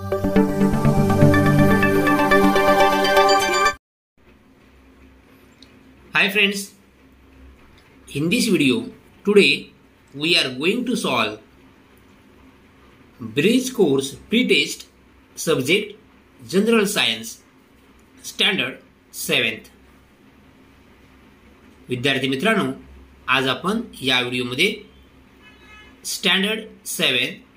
Hi friends, in this video today we are going to solve bridge course pre-test subject general science standard 7th विद्यार्थी मित्रांनो आज आपण या व्हिडिओमध्ये standard seven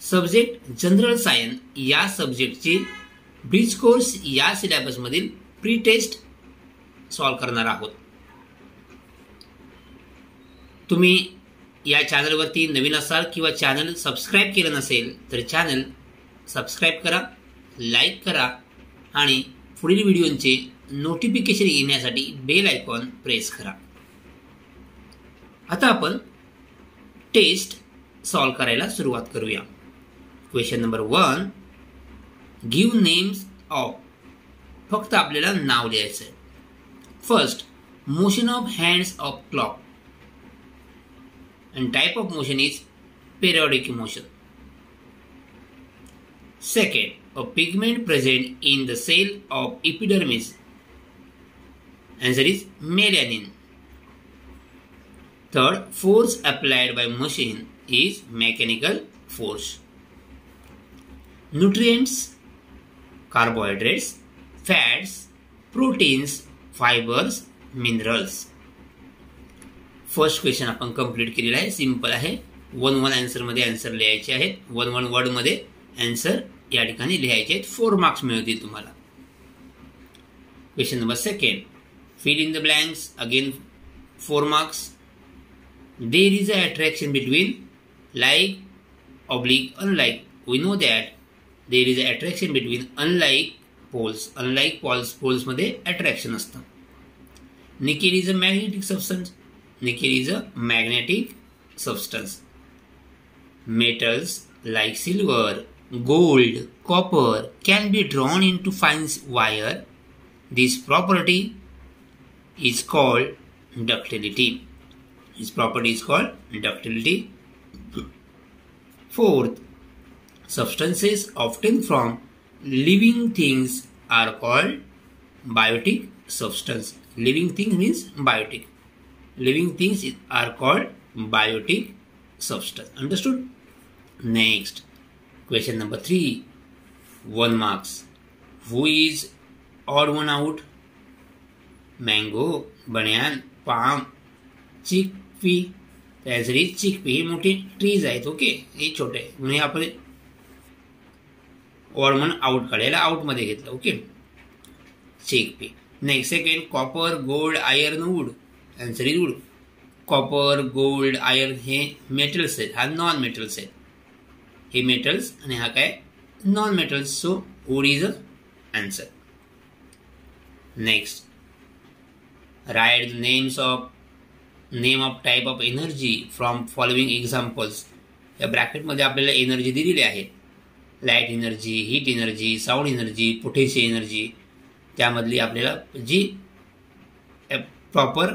subject general science या सब्जेक्टची ब्रिज कोर्स या सिलेबसमधील प्री टेस्ट सॉल्व करणार आहोत. तुम्ही या चॅनलवरती नवीन असाल किंवा चॅनल सबस्क्राईब केलं नसेल तर चॅनल सबस्क्राईब करा लाईक करा आणि पुढील व्हिडिओचे नोटिफिकेशन येण्यासाठी बेल आयकॉन प्रेस करा. आता आपण टेस्ट सॉल्व करायला सुरुवात करूया. Question number one give names of फक्त आपल्याला नाव लिहायचं आहे first motion of hands of clock and type of motion is periodic motion. Second, a pigment present in the cell of epidermis. Answer is melanin. Third, force applied by machine is mechanical force. Nutrients, carbohydrates, fats, proteins, fibres minerals first question आपण complete केलेला आहे. Simple आहे. One वनमध्ये answer लिहायचे आहेत. One one वर्डमध्ये answer या ठिकाणी लिहायचे आहेत. फोर मार्क्स मिळतील तुम्हाला. Question number second fill in the blanks again four marks there is a attraction between like oblique unlike we know that There is a attraction between unlike poles unlike poles पोल्समध्ये attraction असतं nickel is a magnetic substance Nickel is a magnetic substance. Metals like silver, gold, copper can be drawn into fine wire. This property is called ductility. This property is called ductility. Fourth, substances obtained from living things are called biotic substance. Living things means biotic. living things are called biotic substance understood next question number 3 one marks who is odd one out mango banyan palm chickpea त्यासाठी chickpea हे मोठे trees आहेत okay हे छोटे म्हणून आपण odd म्हणून out काढायला आउटमध्ये घेतलं. Okay chickpea next second copper gold iron wood answer is wood copper gold iron हे मेटल्स आहेत. हा नॉन मेटल्स आहेत. हे मेटल्स आणि हा काय? Non metals so wood is a answer next write the names of name of type of energy from following examples या ब्रॅकेटमध्ये आपल्याला एनर्जी दिलेली आहे. Light energy heat energy sound energy potential energy त्यामधली आपल्याला जी प्रॉपर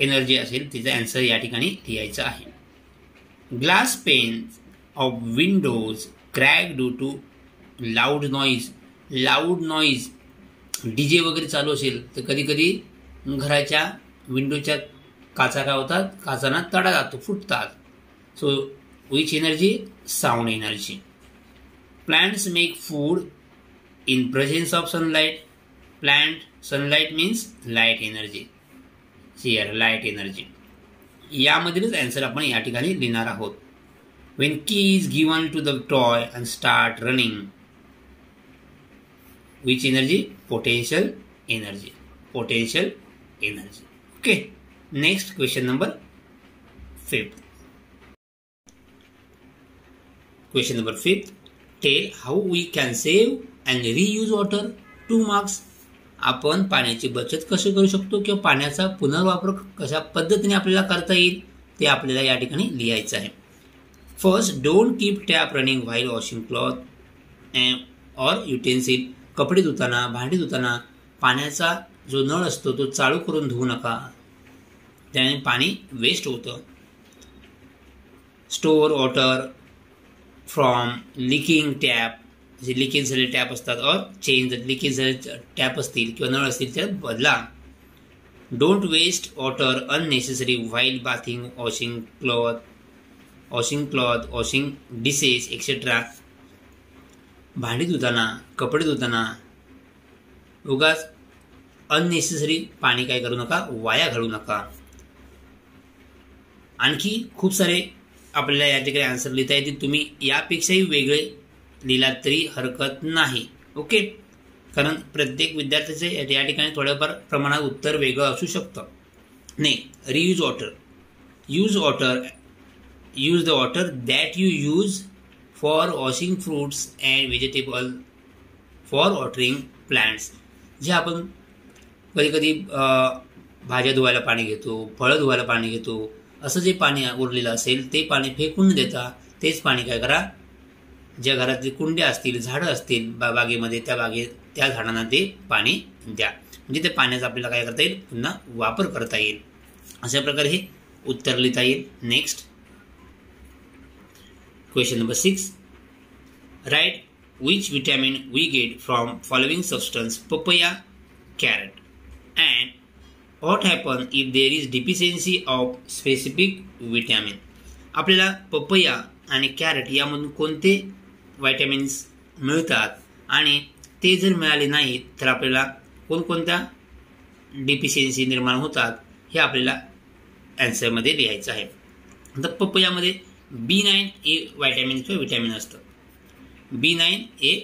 एनर्जी असेल तिचा ॲन्सर या ठिकाणी लिहायचा आहे. Glass pane of windows crack due to loud noise loud noise D J वगैरे चालू असेल तर कधीकधी घराच्या विंडोच्या काचा काय होतात? काचांना तडा जातो फुटतात. So which energy sound energy plants make food in presence of sunlight plant sunlight means light energy here light energy यामधीलच ॲन्सर आपण या ठिकाणी लिहिणार आहोत. When key is given to the toy and start running which energy potential energy potential energy okay next question number fifth question number fifth tell how we can save and reuse water two marks आपण पाण्याची बचत कशी करू शकतो किंवा पाण्याचा पुनर्वापर कशा पद्धतीने आपल्याला करता येईल ते आपल्याला या ठिकाणी लिहायचं आहे. First don't keep tap running while washing cloth or utensil कपडे धुताना भांडी धुताना पाण्याचा जो नळ असतो तो चालू करून धुवू नका. त्याने पाणी वेस्ट होतं. Store water from leaking tap जे लिकेज झालेले टॅप असतात और चेंज लिकेज झाले टॅप असतील किंवा नळ असतील ते बदला. Don't waste water unnecessary while bathing washing cloth washing cloth washing dishes etcetera भांडी धुताना कपडे धुताना उगाच अननेसेसरी पाणी काय करू नका वाया घालू नका. आणखी खूप सारे आपल्याला या ठिकाणी आन्सर लिहिता येतील तुम्ही यापेक्षाही वेगळे लिहिलात तरी हरकत नाही. ओके कारण प्रत्येक विद्यार्थ्याचे या ठिकाणी थोड्याफार प्रमाणात उत्तर वेगळं असू शकतं. नाही reuse water use water use the water that you use for washing fruits and vegetable for watering plants जे आपण कधी कधी भाज्या धुवायला पाणी घेतो फळं धुवायला पाणी घेतो असं जे पाणी उरलेलं असेल ते पाणी फेकून देता तेच पाणी काय करा. ज्या घरातली कुंड्या असतील झाडं असतील बा बागेमध्ये त्या बागे त्या झाडांना ते पाणी द्या. म्हणजे ते पाण्याचा आपल्याला काय करता येईल? पुन्हा वापर करता येईल. अशा प्रकारे हे उत्तर लिहिता येईल. Next question number six right which vitamin we get from following substance papaya carrot and what happen if there is deficiency of specific vitamin आपल्याला पपया आणि कॅरेट यामधून कोणते व्हायटॅमिन्स मिळतात? आणि ते जर मिळाले नाहीत तर आपल्याला कोणकोणत्या डिफिशियन्सी निर्माण होतात? हे आपल्याला ॲन्सरमध्ये लिहायचं आहे. तर पपयामध्ये बी नाईन ए व्हायटॅमिन किंवा विटॅमिन असतं. बी नाईन ए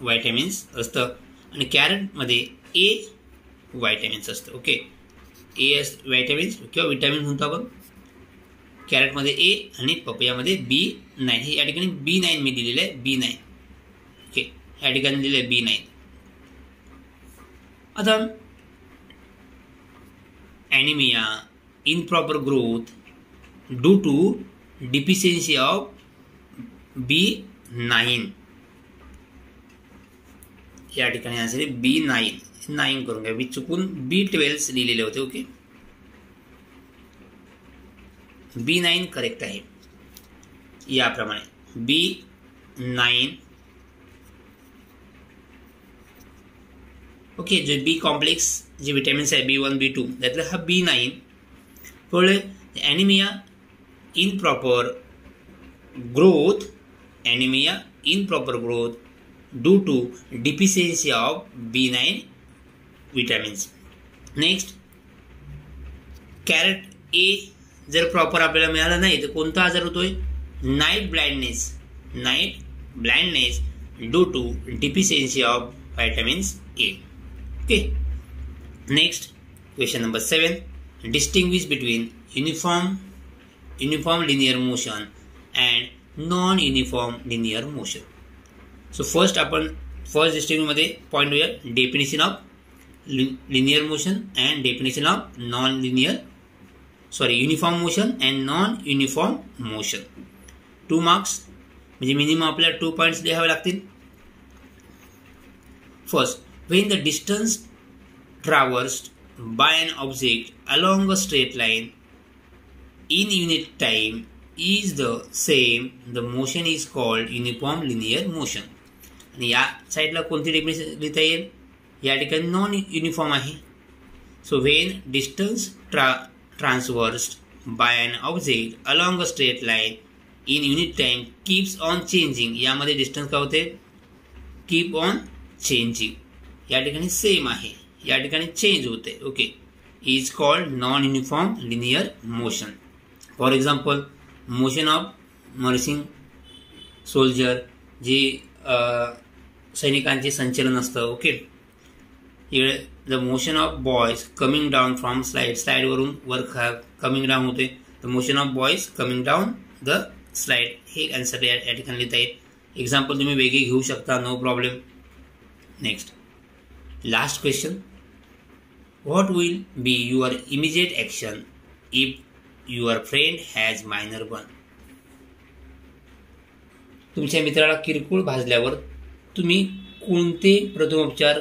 व्हायटॅमिन्स असतं. आणि कॅरेटमध्ये ए व्हायटॅमिन्स असतं. ओके ए एस व्हायटॅमिन्स किंवा विटॅमिन म्हणतो आपण. कॅरेटमध्ये ए आणि पपयामध्ये बी नाईन. हे या ठिकाणी बी नाईन मी दिलेलं आहे. B nine. ओके. या ठिकाणी दिलेलं आहे बी नाईन. आता anaemia improper growth due to deficiency of B nine या ठिकाणी आन्सर बी नाईन नाईन करून घ्या. मी चुकून बी ट्वेल्स लिहिलेले होते ओके? बी नाईन करेक्ट आहे. याप्रमाणे. बी नाईन ओके जे बी कॉम्प्लेक्स जे विटॅमिन्स आहे बी वन बी टू त्यातलं हा बी नाईन पुढे anaemia in proper growth anaemia in proper growth due to deficiency of B nine vitamins next carrot A जर proper आपल्याला मिळालं नाही तर कोणता आजार होतोय? Night blindness night blindness due to deficiency of vitamins A okay next question number seven distinguish between uniform uniform linear motion and non uniform linear motion so first आपण first डिस्टिंगमध्ये पॉईंट होऊया. Definition of linear motion and definition of non linear sorry uniform motion and non uniform motion two marks म्हणजे minimum आपल्याला two points लिहावे लागतील. First when the distance traversed by an object along a straight line in unit time is the same the motion is called uniform linear motion आणि या साईडला कोणती definition लिहिता येईल? या ठिकाणी नॉन युनिफॉर्म आहे. So when distance ट्रा transversed by an object along a straight line in unit time keeps on changing यामध्ये डिस्टन्स काय होते? कीप ऑन चेंजिंग या ठिकाणी सेम आहे. या ठिकाणी चेंज होते. Okay is called non uniform linear motion for example motion of marching soldier जे सैनिकांचे संचलन असतं. ओके इकडे the motion of boys coming down from slide स्लाईडवरून वर कमिंग डाऊन होते the motion of boys coming down the slide हे answer या ठिकाणी लिहिता येईल. एक्झाम्पल तुम्ही वेगळे घेऊ शकता no problem next last question what will be your immediate action if your friend has minor burn तुमच्या मित्राला किरकोळ भाजल्यावर तुम्ही कोणते प्रथमोपचार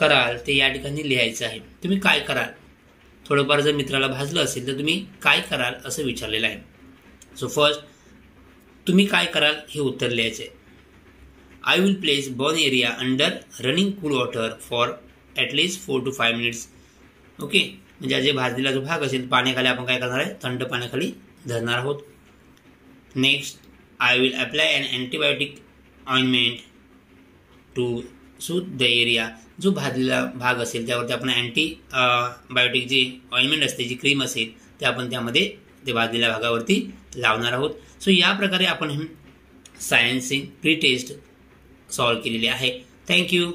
कराल ते या ठिकाणी लिहायचं आहे. तुम्ही काय कराल? थोडंफार जर मित्राला भाजलं असेल तर तुम्ही काय कराल असं विचारलेलं आहे. सो फर्स्ट तुम्ही काय कराल हे उत्तर लिहायचं आहे I will place burn area under running cool water for at least four to five minutes okay म्हणजे जे भाजलेला जो भाग असेल पाण्याखाली आपण काय करणार आहे? थंड पाण्याखाली धरणार आहोत. Next I will apply an antibiotic ointment to soothe the area जो भाजलेला भाग असेल त्यावरती आपण अँटी बायोटिक जी ऑइलमेंट असते जी क्रीम असेल ते आपण त्यामध्ये ते भाजलेल्या भागावरती लावणार आहोत. सो या प्रकारे आपण सायन्सिंग प्री टेस्ट सॉल्व केलेली आहे. थँक्यू